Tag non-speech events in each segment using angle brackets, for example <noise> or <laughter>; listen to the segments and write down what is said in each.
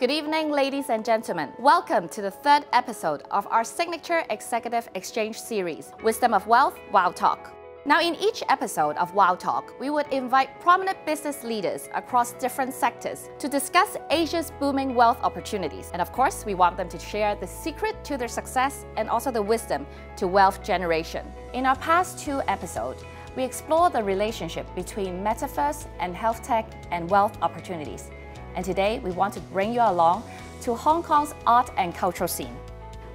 Good evening, ladies and gentlemen. Welcome to the third episode of our signature executive exchange series, Wisdom of Wealth Wow Talk. Now, in each episode of Wow Talk, we would invite prominent business leaders across different sectors to discuss Asia's booming wealth opportunities. And of course, we want them to share the secret to their success and also the wisdom to wealth generation. In our past two episodes, we explore the relationship between metaverse and health tech and wealth opportunities. And today we want to bring you along to Hong Kong's art and cultural scene.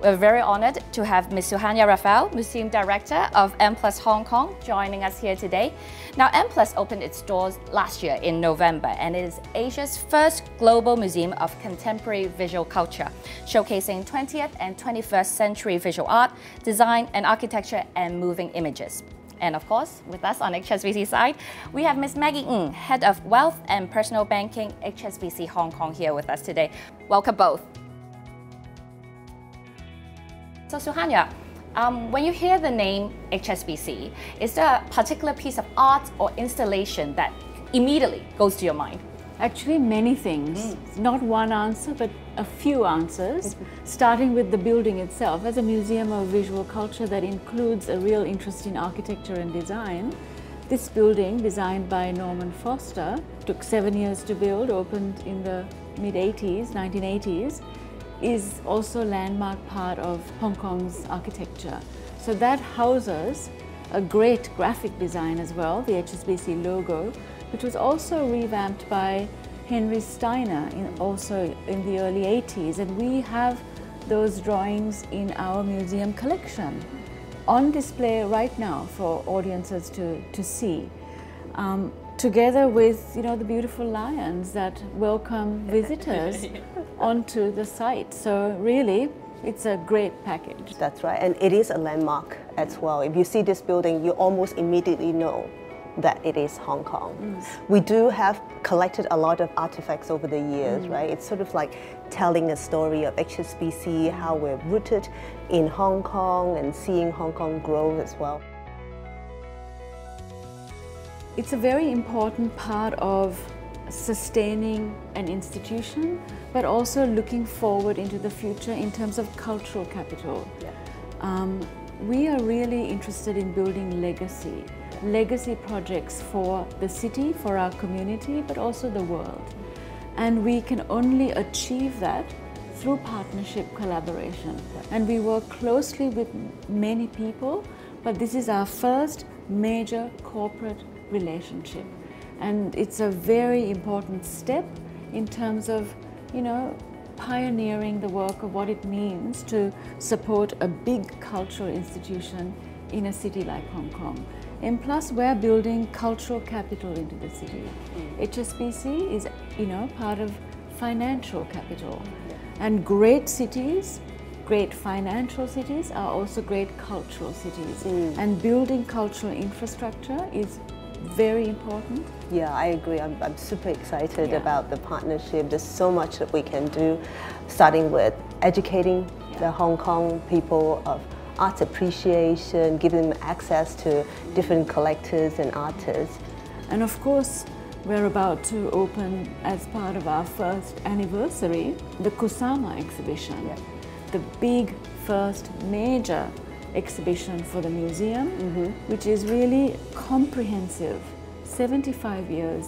We're very honored to have Ms. Suhanya Raffel, Museum Director of M Plus Hong Kong, joining us here today. Now, M Plus opened its doors last year in November, and it is Asia's first global museum of contemporary visual culture, showcasing 20th and 21st century visual art, design and architecture, and moving images. And of course, with us on HSBC side, we have Ms. Maggie Ng, Head of Wealth and Personal Banking, HSBC Hong Kong, here with us today. Welcome both. So Suhanya, um, when you hear the name HSBC, is there a particular piece of art or installation that immediately goes to your mind? Actually, many things. Mm. Not one answer, but a few answers. <laughs> starting with the building itself. As a museum of visual culture that includes a real interest in architecture and design, this building, designed by Norman Foster, took seven years to build, opened in the mid 80s, 1980s, is also a landmark part of Hong Kong's architecture. So that houses a great graphic design as well, the HSBC logo, which was also revamped by Henry Steiner in also in the early 80s. And we have those drawings in our museum collection on display right now for audiences to, to see. Um, together with you know the beautiful lions that welcome <laughs> visitors onto the site. So really, it's a great package. That's right, and it is a landmark as well. If you see this building, you almost immediately know that it is Hong Kong. Mm. We do have collected a lot of artifacts over the years, mm. right? It's sort of like telling a story of HSBC, how we're rooted in Hong Kong and seeing Hong Kong grow as well. It's a very important part of sustaining an institution, but also looking forward into the future in terms of cultural capital. Yeah. Um, we are really interested in building legacy, legacy projects for the city, for our community, but also the world. And we can only achieve that through partnership collaboration. And we work closely with many people, but this is our first major corporate relationship. And it's a very important step in terms of, you know, pioneering the work of what it means to support a big cultural institution in a city like Hong Kong. And plus, we're building cultural capital into the city. Mm. HSBC is, you know, part of financial capital. Yeah. And great cities, great financial cities are also great cultural cities. Mm. And building cultural infrastructure is very important. Yeah, I agree. I'm, I'm super excited yeah. about the partnership. There's so much that we can do, starting with educating yeah. the Hong Kong people of art appreciation, giving them access to different collectors and artists. And of course, we're about to open, as part of our first anniversary, the Kusama exhibition. Yeah. The big first major exhibition for the museum, mm -hmm. which is really comprehensive 75 years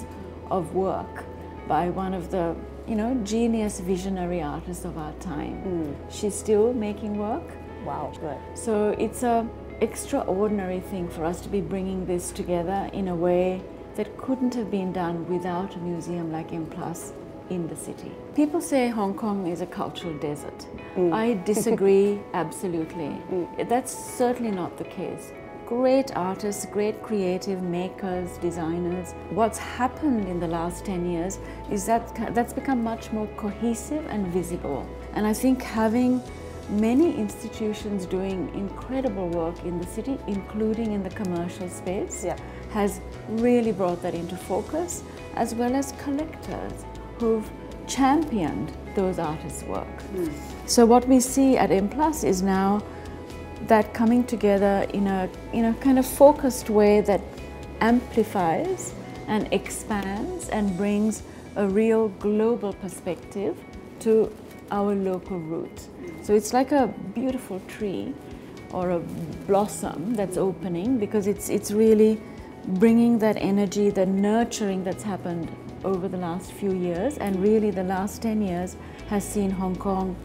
of work by one of the you know genius visionary artists of our time. Mm. She's still making work. Wow, good. So it's a extraordinary thing for us to be bringing this together in a way that couldn't have been done without a museum like M Plus in the city. People say Hong Kong is a cultural desert. Mm. I <laughs> disagree absolutely. Mm. That's certainly not the case. Great artists, great creative makers, designers. What's happened in the last 10 years is that that's become much more cohesive and visible. And I think having many institutions doing incredible work in the city, including in the commercial space, yeah. has really brought that into focus, as well as collectors who've championed those artists' work. Mm. So what we see at M Plus is now that coming together in a, in a kind of focused way that amplifies and expands and brings a real global perspective to our local roots. So it's like a beautiful tree or a blossom that's opening because it's, it's really bringing that energy, the nurturing that's happened over the last few years and really the last 10 years has seen Hong Kong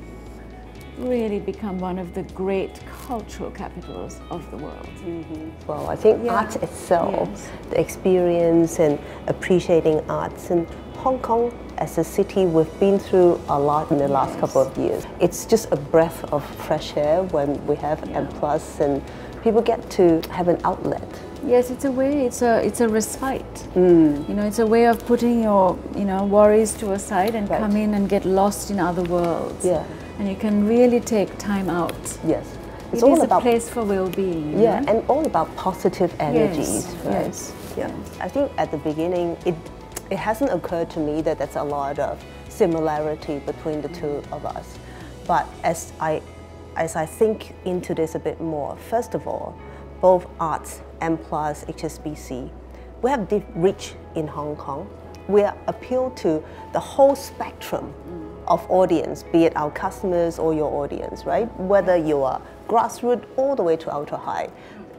really become one of the great cultural capitals of the world. Mm -hmm. Well, I think yeah. art itself, yes. the experience and appreciating arts and Hong Kong as a city, we've been through a lot in the last couple of years. It's just a breath of fresh air when we have yeah. M Plus and people get to have an outlet. Yes, it's a way. It's a it's a respite. Mm. You know, it's a way of putting your you know worries to a side and right. come in and get lost in other worlds. Yeah, and you can really take time out. Yes, it's it all about a place for well-being. Yeah, and all about positive energies. Yes. Right? Yes. Yeah. Yes. I think at the beginning it it hasn't occurred to me that there's a lot of similarity between the two mm-hmm. of us. But as I, as I think into this a bit more, first of all, both Arts, and Plus, HSBC, we have deep reach in Hong Kong. We appeal to the whole spectrum mm. of audience, be it our customers or your audience, right? Whether you are grassroots all the way to ultra high.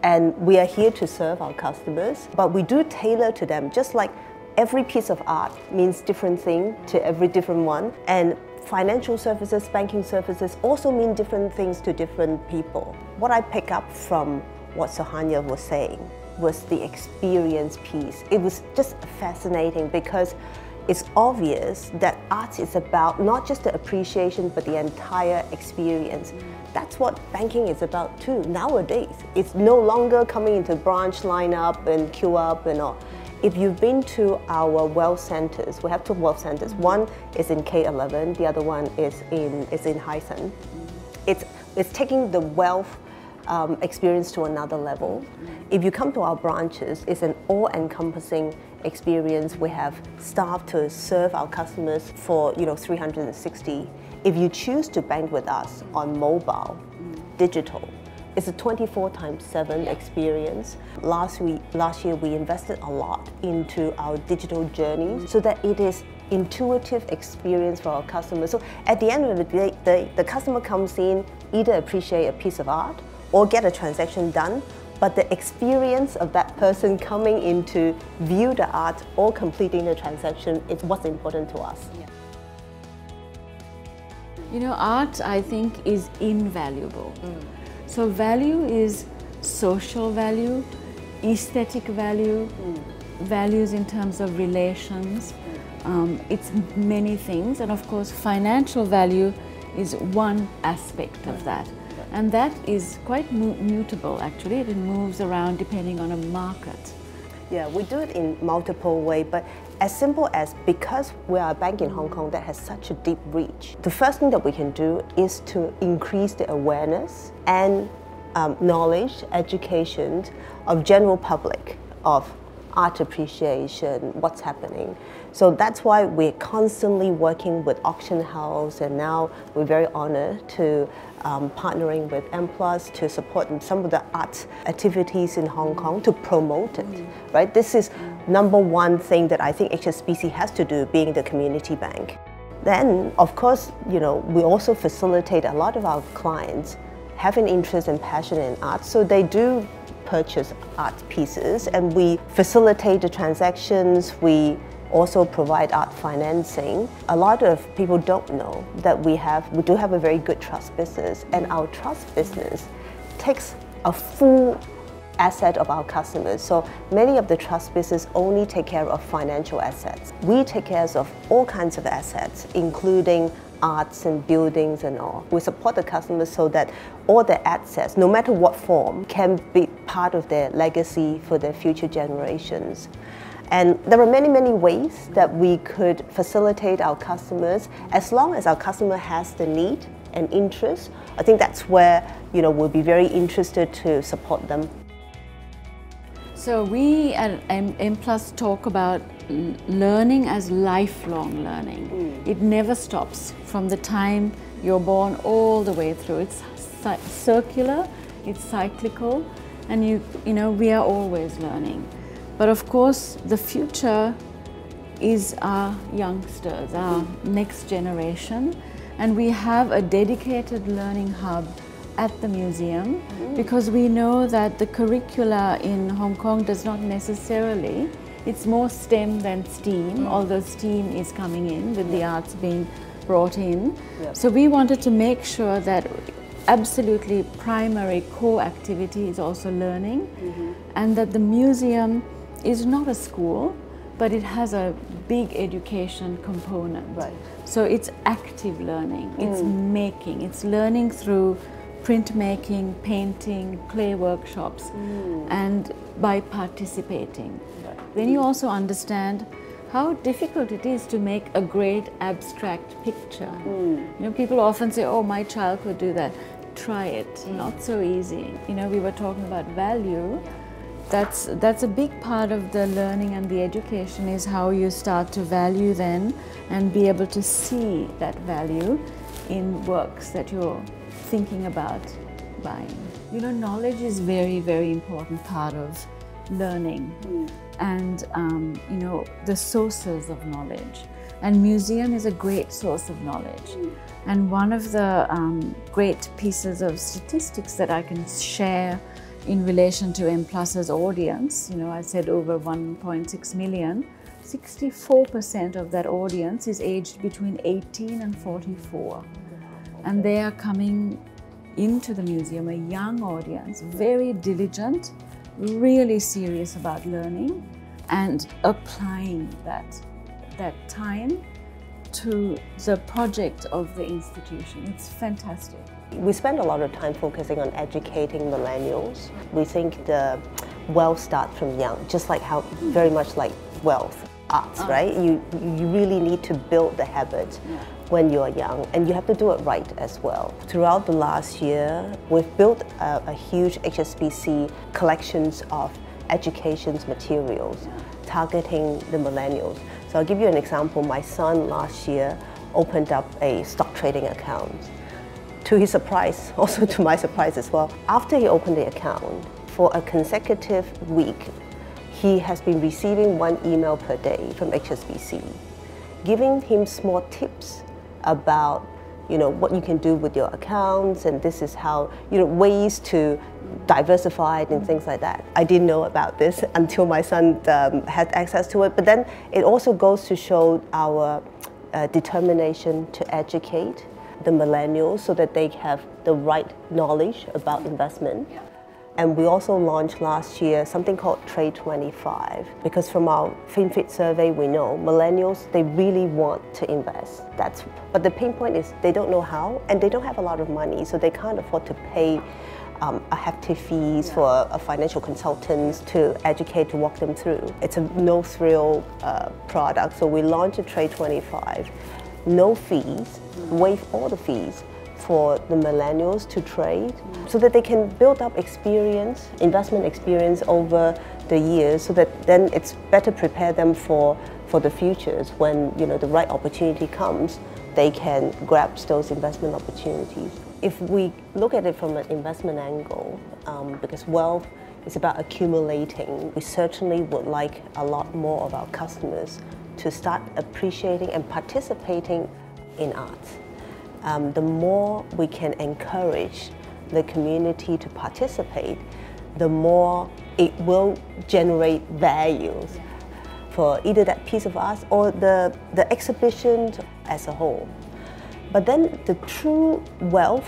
And we are here to serve our customers, but we do tailor to them, just like every piece of art means different thing to every different one. And financial services, banking services also mean different things to different people. What I pick up from what Suhanya was saying was the experience piece. It was just fascinating because it's obvious that art is about not just the appreciation but the entire experience. That's what banking is about too nowadays. It's no longer coming into branch lineup and queue up and all. If you've been to our wealth centers, we have two wealth centers. Mm-hmm. One is in K11, the other one is in is in Hysan. It's it's taking the wealth um, experience to another level. If you come to our branches, it's an all-encompassing experience. We have staff to serve our customers for you know 360. If you choose to bank with us on mobile, digital, it's a 24 times 7 experience. Last week, last year, we invested a lot into our digital journey so that it is intuitive experience for our customers. So at the end of the day, the, the customer comes in, either appreciate a piece of art or get a transaction done, but the experience of that person coming in to view the art or completing the transaction is what's important to us. Yeah. You know, art, I think, is invaluable. Mm. So value is social value, aesthetic value, mm. values in terms of relations. Um, it's many things, and of course, financial value is one aspect of that. And that is quite mutable actually. It moves around depending on a market. Yeah, we do it in multiple ways, but as simple as because we are a bank in Hong Kong that has such a deep reach, the first thing that we can do is to increase the awareness and um, knowledge, education of general public of art appreciation, what's happening. So that's why we're constantly working with Auction House, and now we're very honored to um, partnering with M Plus to support some of the art activities in Hong Kong to promote it. Mm. Right, this is number one thing that I think HSBC has to do, being the community bank. Then, of course, you know, we also facilitate a lot of our clients have an interest and passion in art, so they do purchase art pieces and we facilitate the transactions, we also provide art financing. A lot of people don't know that we have, we do have a very good trust business and our trust business takes a full asset of our customers. So many of the trust business only take care of financial assets. We take care of all kinds of assets, including arts and buildings and all. We support the customers so that all their assets, no matter what form, can be part of their legacy for their future generations. And there are many, many ways that we could facilitate our customers as long as our customer has the need and interest. I think that's where you know we'll be very interested to support them. So we at M, Plus talk about learning as lifelong learning. Mm. It never stops from the time you're born all the way through. It's circular, it's cyclical, and you, you know, we are always learning. But of course, the future is our youngsters, our next generation. And we have a dedicated learning hub at the museum mm. because we know that the curricula in Hong Kong does not necessarily, it's more STEM than STEAM, mm. although STEAM is coming in with the arts being brought in. So we wanted to make sure that absolutely primary core activity is also learning mm-hmm. and that the museum is not a school but it has a big education component. Right. So it's active learning, it's mm. making, it's learning through printmaking, painting, clay workshops, mm. and by participating. Then you also understand how difficult it is to make a great abstract picture. Mm. You know, people often say, "Oh, my child could do that." Try it. Not so easy. You know, we were talking about value. That's that's a big part of the learning and the education is how you start to value then and be able to see that value in works that you're thinking about buying. You know, knowledge is very very important part of learning. And um, you know the sources of knowledge. And museum is a great source of knowledge. And one of the um, great pieces of statistics that i can share in relation to m plus's audience you know i said over 1.6 million 64% of that audience is aged between 18 and 44 and they are coming into the museum a young audience very diligent really serious about learning and applying that that time to the project of the institution. It's fantastic. We spend a lot of time focusing on educating millennials. We think the wealth starts from young, just like how very much like wealth, arts, ah. right? You you really need to build the habit when you're young, and you have to do it right as well. Throughout the last year, we've built a, a huge HSBC collections of education's materials targeting the millennials. So I'll give you an example. My son last year opened up a stock trading account. To his surprise, <laughs> also to my surprise as well, after he opened the account, for a consecutive week, he has been receiving one email per day from HSBC, giving him small tips about you know what you can do with your accounts and this is how you know ways to diversify it and things like that. I didn't know about this <laughs> until my son um, had access to it. But then it also goes to show our uh, determination to educate the millennials so that they have the right knowledge about investment. And we also launched last year something called Trade 25 because from our FinFit survey we know millennials they really want to invest. That's but the pain point is they don't know how and they don't have a lot of money so they can't afford to pay um, a hefty fees for a financial consultants to educate to walk them through. It's a no thrill uh, product so we launched a Trade 25, no fees, waive all the fees for the millennials to trade so that they can build up experience, investment experience over the years so that then it's better prepare them for, for the futures when you know the right opportunity comes, they can grab those investment opportunities. If we look at it from an investment angle, um, because wealth is about accumulating, we certainly would like a lot more of our customers to start appreciating and participating in arts. um, the more we can encourage the community to participate, the more it will generate values for either that piece of art or the, the exhibition as a whole. But then the true wealth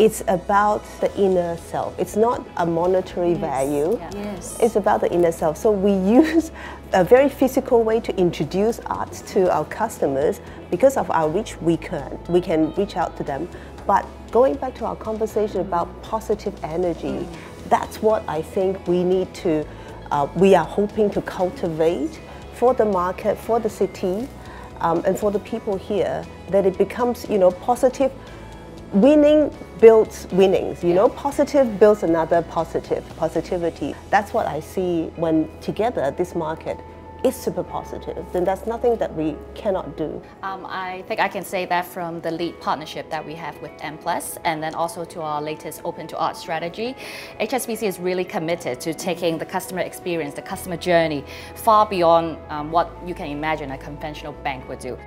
it's about the inner self. It's not a monetary Yes, value. yeah. Yes. It's about the inner self. So we <laughs> use a very physical way to introduce art to our customers. Because of our reach, we can we can reach out to them. But going back to our conversation about positive energy, that's what I think we need to. Uh, we are hoping to cultivate for the market, for the city, um, and for the people here. That it becomes, you know, positive winning builds winnings you know positive builds another positive positivity that's what i see when together this market is super positive, then there's nothing that we cannot do. Um, I think I can say that from the lead partnership that we have with M Plus, and then also to our latest Open to Art strategy, HSBC is really committed to taking the customer experience, the customer journey, far beyond um, what you can imagine a conventional bank would do.